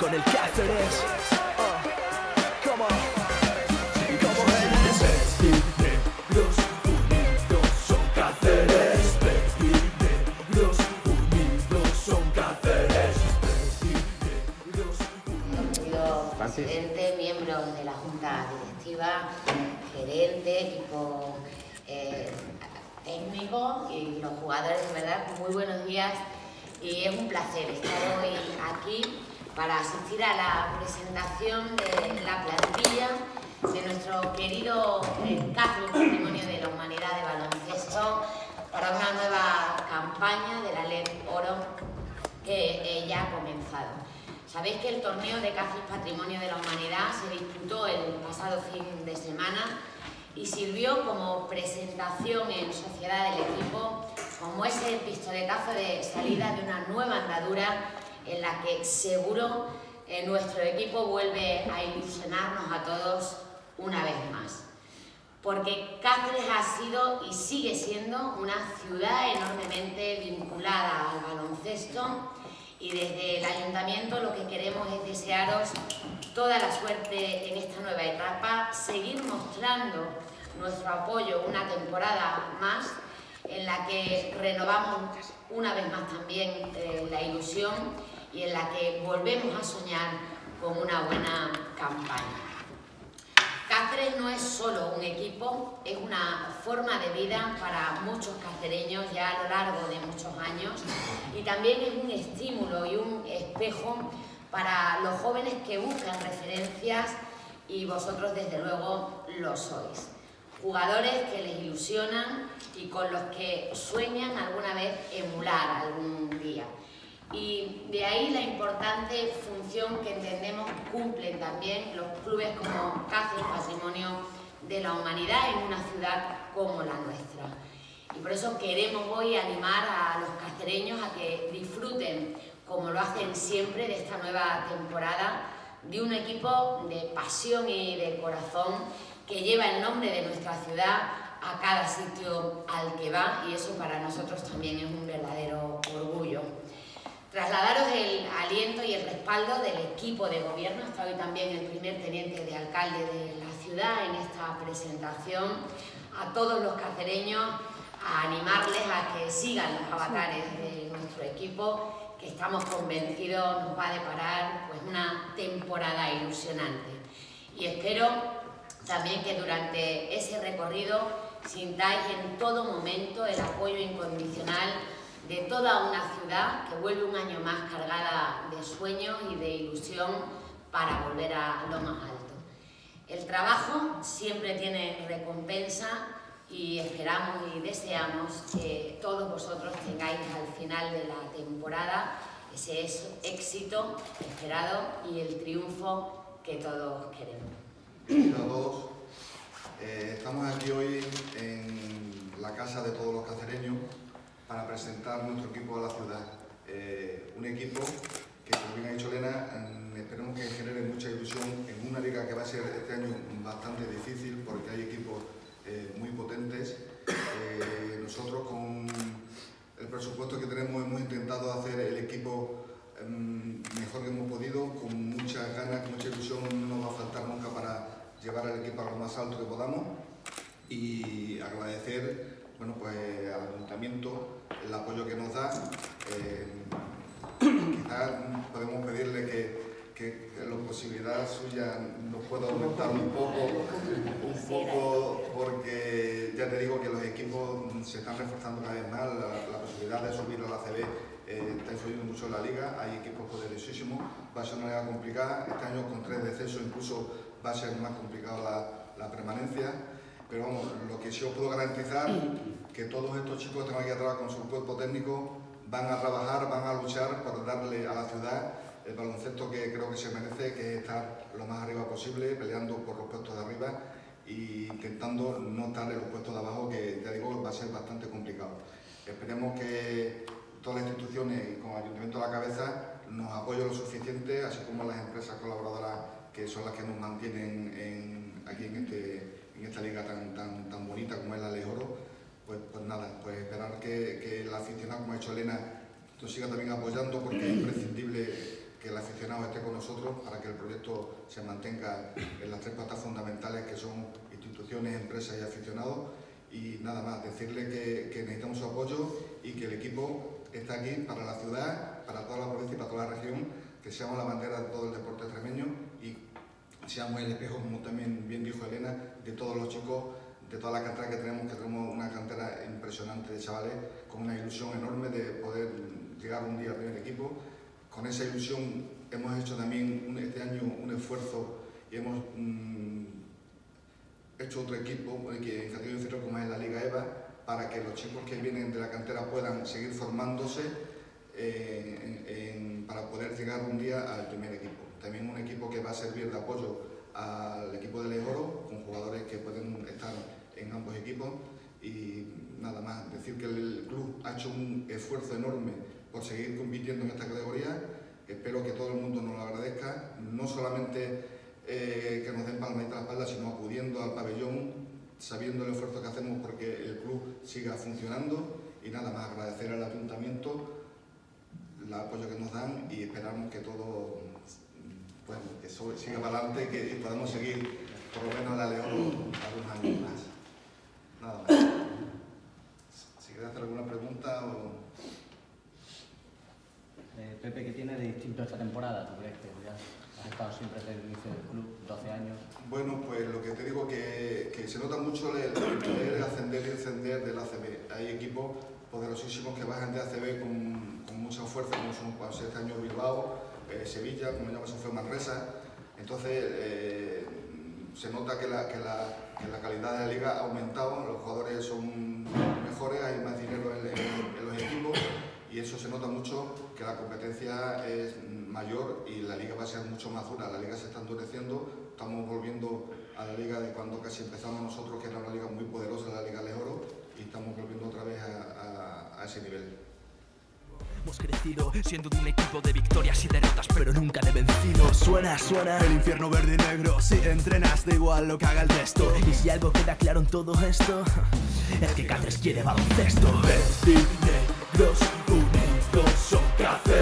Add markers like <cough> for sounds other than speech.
Con el Cáceres. Uh. Como. Negros unidos son Cáceres. Negros unidos son Cáceres. Presidente, miembros de la junta directiva, gerente, equipo eh, técnico y los jugadores, de verdad, muy buenos días y es un placer estar hoy aquí para asistir a la presentación de la plantilla de nuestro querido eh, Cáceres Patrimonio de la Humanidad de Baloncesto para una nueva campaña de la Ley Oro que eh, ya ha comenzado. Sabéis que el torneo de Cáceres Patrimonio de la Humanidad se disputó el pasado fin de semana y sirvió como presentación en sociedad del equipo, como ese pistoletazo de salida de una nueva andadura en la que seguro eh, nuestro equipo vuelve a ilusionarnos a todos una vez más. Porque Cáceres ha sido y sigue siendo una ciudad enormemente vinculada al baloncesto y desde el ayuntamiento lo que queremos es desearos toda la suerte en esta nueva etapa, seguir mostrando nuestro apoyo una temporada más en la que renovamos una vez más también eh, la ilusión y en la que volvemos a soñar con una buena campaña. Cáceres no es solo un equipo, es una forma de vida para muchos cacereños ya a lo largo de muchos años y también es un estímulo y un espejo para los jóvenes que buscan referencias y vosotros desde luego lo sois. Jugadores que les ilusionan y con los que sueñan alguna vez emular algún día. Y de ahí la importante función que entendemos cumplen también los clubes como Cáceres Patrimonio de la Humanidad en una ciudad como la nuestra. Y por eso queremos hoy animar a los cacereños a que disfruten, como lo hacen siempre, de esta nueva temporada, de un equipo de pasión y de corazón que lleva el nombre de nuestra ciudad a cada sitio al que va y eso para nosotros también es un verdadero orgullo. Trasladaros el aliento y el respaldo del equipo de gobierno, está hoy también el primer teniente de alcalde de la ciudad en esta presentación, a todos los cacereños, a animarles a que sigan los avatares de nuestro equipo, que estamos convencidos nos va a deparar pues, una temporada ilusionante. Y espero también que durante ese recorrido sintáis en todo momento el apoyo incondicional de toda una ciudad que vuelve un año más cargada de sueños y de ilusión para volver a lo más alto. El trabajo siempre tiene recompensa y esperamos y deseamos que todos vosotros tengáis al final de la temporada ese éxito esperado y el triunfo que todos queremos. Hola a todos. Eh, estamos aquí hoy en la casa de todos los cacereños para presentar nuestro equipo a la ciudad. Eh, un equipo que, como bien ha dicho Elena, mm, esperemos que genere mucha ilusión en una liga que va a ser este año bastante difícil porque hay equipos eh, muy potentes. Nosotros con el presupuesto que tenemos hemos intentado hacer el equipo mm, mejor que hemos podido, con muchas ganas, con mucha ilusión, no nos va a faltar nunca para llevar al equipo a lo más alto que podamos y agradecer bueno, pues, al ayuntamiento el apoyo que nos da. Eh, <coughs> quizás podemos pedirle que, que, que la posibilidad suya nos pueda aumentar un poco, un poco, porque ya te digo que los equipos se están reforzando cada vez más, la, posibilidad de subir a la CB eh, está influyendo mucho en la liga, hay equipos poderosísimos, va a ser una liga complicada, este año con tres descensos incluso va a ser más complicado la, permanencia, pero vamos, lo que os puedo garantizar que todos estos chicos que están aquí atrás con su cuerpo técnico van a trabajar, van a luchar por darle a la ciudad el baloncesto que creo que se merece, que es estar lo más arriba posible, peleando por los puestos de arriba e intentando no estar en los puestos de abajo, que ya digo va a ser bastante complicado. Esperemos que todas las instituciones con el Ayuntamiento a la cabeza nos apoyen lo suficiente, así como las empresas colaboradoras que son las que nos mantienen en, aquí en, este, en esta liga tan, bonita como es la Ley Oro, pues, pues nada, pues esperar que, que el aficionado como ha hecho Elena, nos siga también apoyando porque es imprescindible que el aficionado esté con nosotros para que el proyecto se mantenga en las tres patas fundamentales que son instituciones, empresas y aficionados. Y nada más, decirle que, que necesitamos su apoyo y que el equipo está aquí para la ciudad, para toda la provincia y para toda la región, que seamos la bandera de todo el deporte extremeño y seamos el espejo, como también bien dijo Elena, de todos los chicos, de toda la cantera que tenemos, que tenemos una cantera impresionante de chavales, con una ilusión enorme de poder llegar un día al primer equipo. Con esa ilusión hemos hecho también este año un esfuerzo y hemos mm, hecho otro equipo que en categoría inferior como es la Liga EVA para que los chicos que vienen de la cantera puedan seguir formándose eh, para poder llegar un día al primer equipo. También un equipo que va a servir de apoyo al equipo de Legoro, con jugadores que pueden estar en ambos equipos. Y nada más, decir que el club ha hecho un esfuerzo enorme por seguir compitiendo en esta categoría. Espero que todo el mundo nos lo agradezca, no solamente eh, que nos den palmadita a la espalda, sino acudiendo al pabellón, sabiendo el esfuerzo que hacemos porque el club siga funcionando. Y nada más, agradecer al ayuntamiento el apoyo que nos dan y esperamos que todo siga para adelante que, podamos seguir por lo menos la León algunos años más. Nada más. Si quieres hacer alguna pregunta o... Eh, Pepe, ¿qué tiene de distinto esta temporada? ¿Tú crees que ya has estado siempre desde el inicio del club, 12 años? Bueno, pues lo que te digo que, que se nota mucho el, el poder ascender y encender del ACB. Hay equipos poderosísimos que bajan de ACB con, con mucha fuerza, como son pues, este año Bilbao, eh, Sevilla, como llamas, fue Manresa. Entonces, eh, se nota que la, calidad de la liga ha aumentado, los jugadores son mejores, hay más dinero en, en, en, los equipos y eso se nota mucho que la competencia es mayor y la liga va a ser mucho más dura. La liga se está endureciendo, estamos volviendo a la liga de cuando casi empezamos nosotros, que era una liga muy poderosa, la Liga Lejoro, y estamos volviendo otra vez a ese nivel. Hemos crecido siendo de un equipo de victorias y derrotas, pero nunca de vencidos. Suena, suena el infierno verde y negro. Si entrenas, da igual lo que haga el resto. Y si algo queda claro en todo esto, <laughs> es que Cáceres quiere baloncesto. Vertinegros unidos son Cáceres.